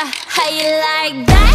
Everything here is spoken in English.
How you like that?